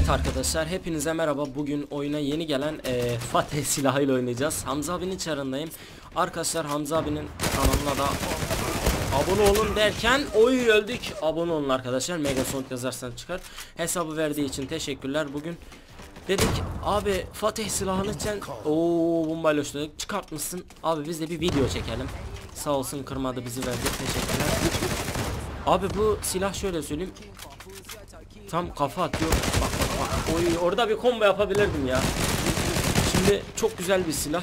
Evet arkadaşlar hepinize merhaba. Bugün oyuna yeni gelen e, Fatih silahıyla oynayacağız. Hamza abinin çarındayım. Arkadaşlar Hamza abinin kanalına da abone olun derken oy öldük. Abone olun arkadaşlar. Megason yazarsan çıkar. Hesabı verdiği için teşekkürler. Bugün dedik abi Fatih silahını sen o bombayla uçladık çıkartmışsın. Abi biz de bir video çekelim. Sağ olsun kırmadı bizi verdi. Teşekkürler. Abi bu silah şöyle söyleyeyim. Tam kafa atıyor. Bak bak. Oy orada bir combo yapabilirdim ya. Şimdi çok güzel bir silah.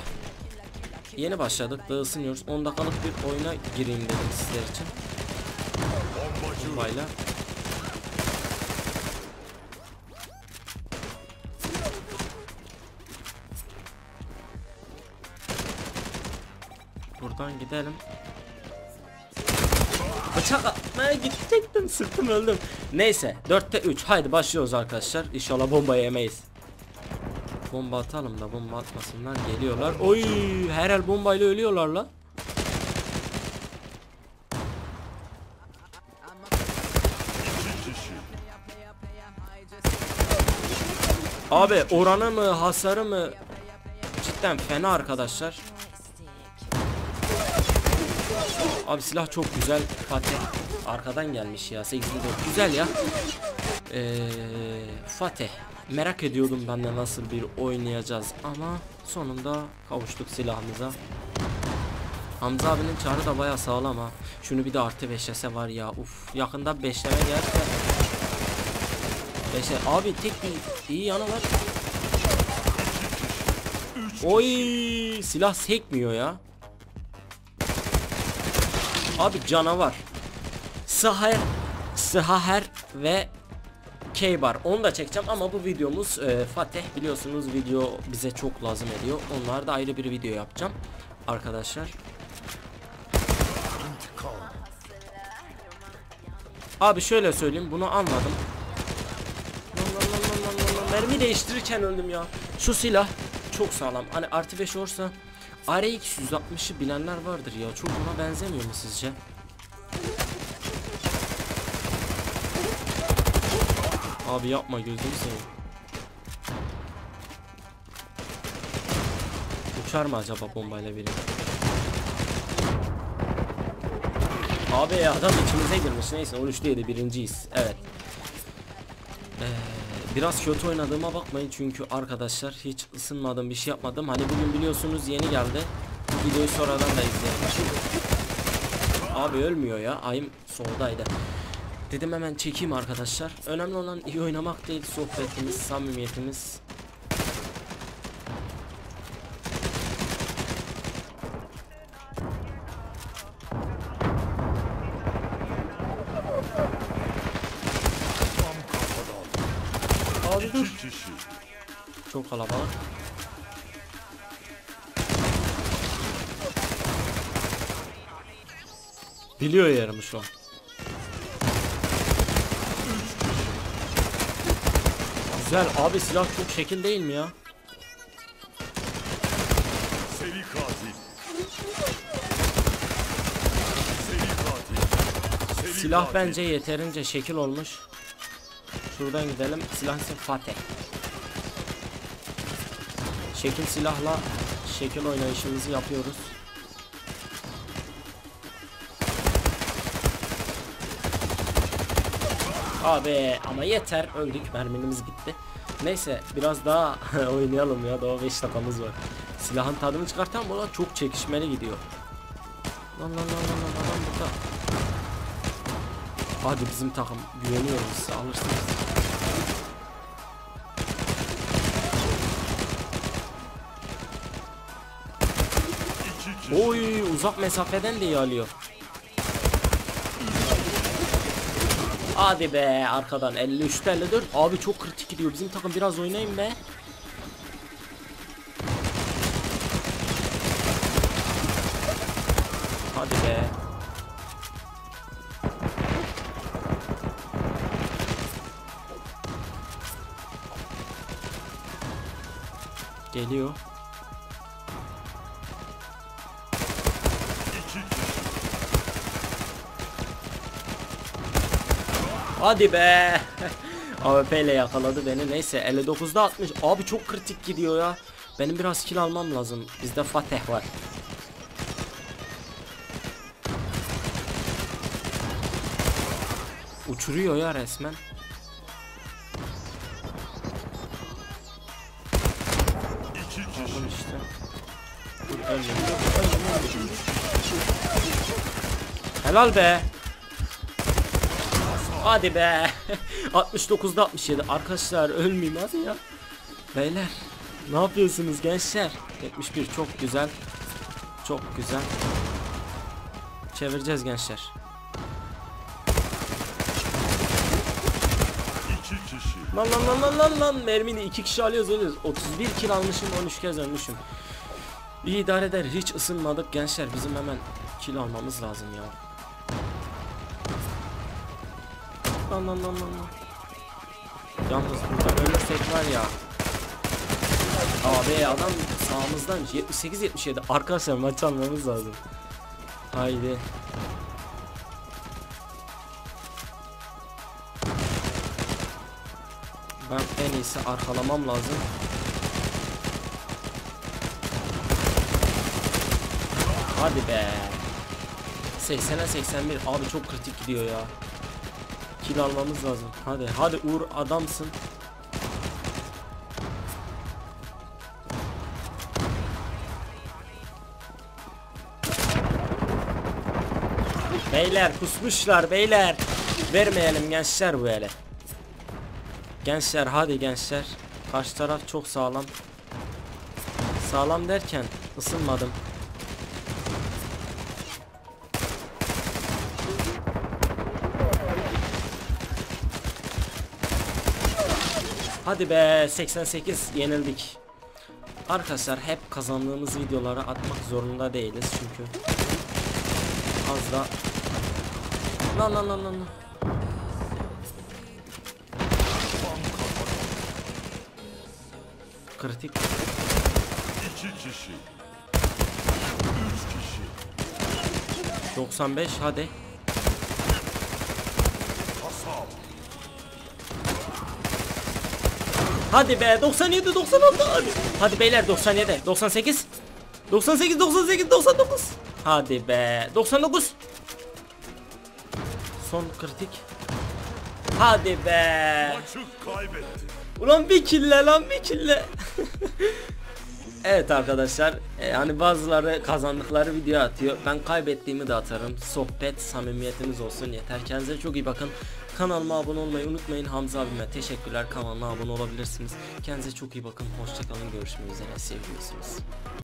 Yeni başladık. Daha ısınıyoruz. 10 dakikalık bir oyuna gireyim dedim sizler için. Bombayla. Buradan gidelim. Bıçak atmaya gidecektim sırtım öldüm. Neyse 4'te 3 haydi başlıyoruz arkadaşlar. İnşallah bomba yemeyiz. Bomba atalım da bomba atmasınlar geliyorlar. Oy her bombayla ölüyorlar la. Abi oranı mı hasarı mı cidden fena arkadaşlar. Abi silah çok güzel. Fatih arkadan gelmiş ya. 8 güzel ya. Ee, Fatih merak ediyordum ben de nasıl bir oynayacağız ama sonunda kavuştuk silahımıza. Hamza abinin çarı da baya sağlam ha. Şunu bir de artı 5'lese var ya. Uf yakında 5'leme gelse. 5'e abi tek bir iyi yanı var. Oy silah sekmiyor ya. Abi canavar. Saher, Saher ve Keybar. Onu da çekeceğim ama bu videomuz e, Fatih biliyorsunuz video bize çok lazım ediyor. Onlar da ayrı bir video yapacağım arkadaşlar. Abi şöyle söyleyeyim bunu anladım. Mermi değiştirirken öldüm ya. Şu silah çok sağlam. Hani artı 5 olursa RX 160'ı bilenler vardır ya. Çok buna benzemiyor mu sizce? Abi yapma gözünü seveyim. Uçar mı acaba bombayla biri? Abi ya adam içimize girmiş. Neyse 13'te 7 birinciyiz. Evet. Biraz kötü oynadığıma bakmayın çünkü arkadaşlar hiç ısınmadım bir şey yapmadım. Hani bugün biliyorsunuz yeni geldi. Bu videoyu sonradan da izleyelim. Abi ölmüyor ya. Ayım soldaydı. Dedim hemen çekeyim arkadaşlar. Önemli olan iyi oynamak değil, sohbetimiz, samimiyetimiz. Dur. Çok kalabalık. Biliyor yerimi şu an. Güzel abi silah çok şekil değil mi ya? Seri katil. Seri katil. Seri Silah katil. bence yeterince şekil olmuş. Şuradan gidelim. Silah ise Fatih. Şekil silahla şekil oynayışımızı yapıyoruz. Abi ama yeter öldük mermimiz gitti. Neyse biraz daha oynayalım ya daha 5 dakikamız var. Silahın tadını çıkartan bu çok çekişmeli gidiyor. Lan lan lan lan lan adam burada. Hadi bizim takım güveniyoruz alırsınız. Oy uzak mesafeden de iyi alıyor. Hadi be arkadan 53'te 54 abi çok kritik gidiyor bizim takım biraz oynayın be. Hadi be. Geliyor. Hadi be. AWP ile yakaladı beni. Neyse 59'da 60. Abi çok kritik gidiyor ya. Benim biraz kill almam lazım. Bizde Fatih var. Uçuruyor ya resmen. Aldım işte. Helal be. Hadi be. 69'da 67. Arkadaşlar ölmeyeyim hadi ya. Beyler. Ne yapıyorsunuz gençler? 71 çok güzel. Çok güzel. Çevireceğiz gençler. Lan lan lan lan lan lan mermini iki kişi alıyoruz ölüyoruz 31 kill almışım 13 kez ölmüşüm İyi idare eder hiç ısınmadık gençler bizim hemen kill almamız lazım ya Lan lan lan lan Yalnız burada ölürsek var ya Abi adam sağımızdan 78 77 arkadaşlar maç almamız lazım Haydi Ben en iyisi arkalamam lazım. Hadi be. 80'e 81. Abi çok kritik gidiyor ya. Kill almamız lazım. Hadi hadi Uğur adamsın. Beyler kusmuşlar beyler. Vermeyelim gençler bu ele. Gençler hadi gençler. Karşı taraf çok sağlam. Sağlam derken ısınmadım. Hadi be 88 yenildik. Arkadaşlar hep kazandığımız videoları atmak zorunda değiliz çünkü az da lan lan lan lan kritik İki kişi. Üç kişi. 95 hadi Hadi be 97 96 hadi. Hadi beyler 97 98 98 98 99 Hadi be 99 Son kritik. Hadi be. Ulan bir kille lan bir kille. Evet arkadaşlar e, hani bazıları kazandıkları video atıyor. Ben kaybettiğimi de atarım. Sohbet samimiyetimiz olsun. Yeter kendinize çok iyi bakın kanalıma abone olmayı unutmayın. Hamza abime teşekkürler. Kanalıma abone olabilirsiniz. Kendinize çok iyi bakın. Hoşçakalın görüşmek üzere. Seviyorsunuz